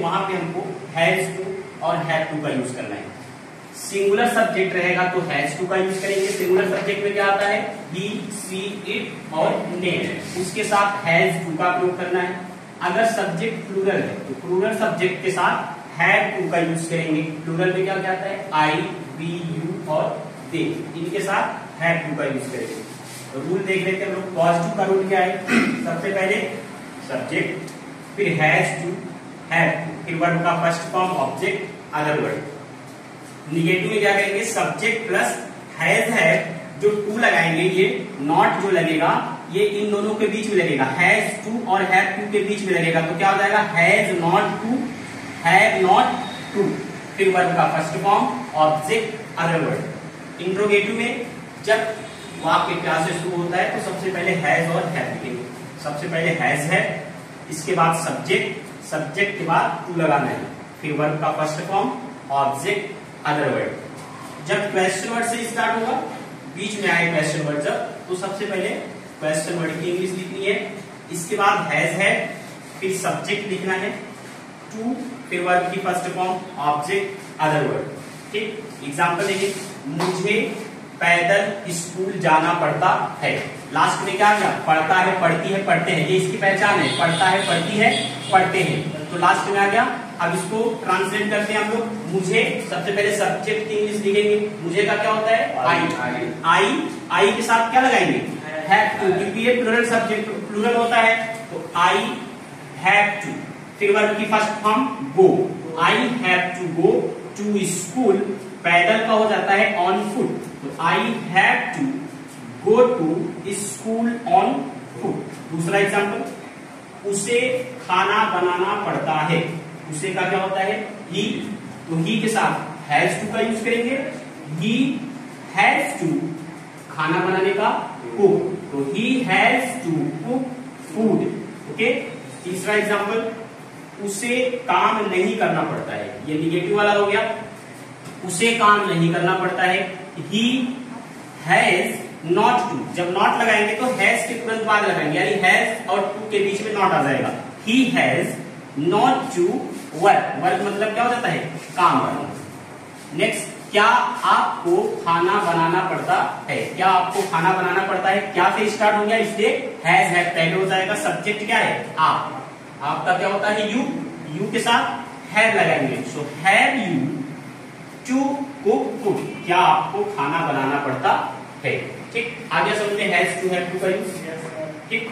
वहाँ पे हमको हैज़ टू और हैव टू का यूज़ करना है। सिंगुलर सब्जेक्ट रहेगा तो हैज़ टू का यूज़ करेंगे। सिंगुलर सब्जेक्ट में क्या आता है? ही सी इट और नेम उसके साथ हैज़ टू का प्रयोग करना है। अगर सब्जेक्ट प्लूरल है तो प्लूरल सब्जेक्ट के साथ हैव टू का यूज़ करेंगे। प्लूरल में क्या क्या आता है? आई वी यू और दे इनके साथ हैव टू का यूज़ करेंगे। तो रूल देख लेते हैं हम लोग। पॉजिटिव का रूल क्या है? सबसे पहले सब्जेक्ट, फिर हैज़ टू टू फिर वर्ब का first form object other word negative में क्या करेंगे? सब्जेक्ट प्लस हैज़ है, जो टू लगाएँगे, ये नॉट जो लगेगा, ये इन दोनों के बीच में लगेगा। हैज़ टू और हैव टू के बीच में लगेगा तो क्या हो जाएगा? Has not to have not to फिर वर्ब का first form object other word interrogative में जब वाक्य क्या से शुरू होता है तो सबसे पहले हैज़ और हैव लिखेंगे सबसे पहले हैज़ है, इसके बाद सब्जेक्ट सब्जेक्ट के बाद टू लगाना है। फिर वर्ब का first form object other word जब क्वेश्चन वर्ड से स्टार्ट होगा, बीच में आए क्वेश्चन वर्ड जब तो सबसे पहले क्वेश्चन वर्ड की इंग्लिश लिखनी है। इसके बाद हैज़ है, फिर सब्जेक्ट लिखना है। टू फिर वर्ब की first form object other word ठीक? एग्ज़ाम्पल देखिए मुझे पैदल स्कूल जाना पड़ता है। लास्ट में क्या गया पढ़ता है पढ़ती है पढ़ते हैं। ये इसकी पहचान है। पढ़ता है पढ़ती है पढ़ते हैं। तो लास्ट में आ गया अब इसको ट्रांसलेट करते हैं हम लोग। मुझे सबसे पहले सब्जेक्ट इंग्लिश लिखेंगे। मुझे का क्या होता है? आई आई आई के साथ क्या लगाएँगे? हैव टू क्योंकि ये प्लूरल सब्जेक्ट प्लूरल होता है। तो आई हैव टू फिर वर्ब की first form go I have to go to school पैदल का हो जाता है ऑन फुट तो I have to go to school on foot दूसरा एग्ज़ाम्पल उसे खाना बनाना पड़ता है. उसे का क्या होता है? ही तो ही के साथ हैज़ टू का यूज़ करेंगे. ही हैज़ टू खाना बनाने का कुक तो he has to cook food okay तीसरा एग्ज़ाम्पल उसे काम नहीं करना पड़ता है. ये निगेटिव वाला हो गया. उसे काम नहीं करना पड़ता है। ही हैज़ नॉट टू जब नॉट लगाएँगे तो हैज़ के तुरंत बाद लगाएँगे। यानी हैज़ और टू के बीच में नॉट आ जाएगा। He has not to work work मतलब क्या हो जाता है? काम करना। नेक्स्ट क्या आपको खाना बनाना पड़ता है? क्या आपको खाना बनाना पड़ता है? क्या से स्टार्ट हो गया? इससे हैज़ है पहले हो जाएगा। सब्जेक्ट क्या है? आप। आपका क्या होता है? यू यू के साथ हैव लगाएँगे। So have you to cook food क्या आपको खाना बनाना पड़ता है? ठीक आगे समझते हैं हैज़ टू हैव टू का यूज़ ठीक?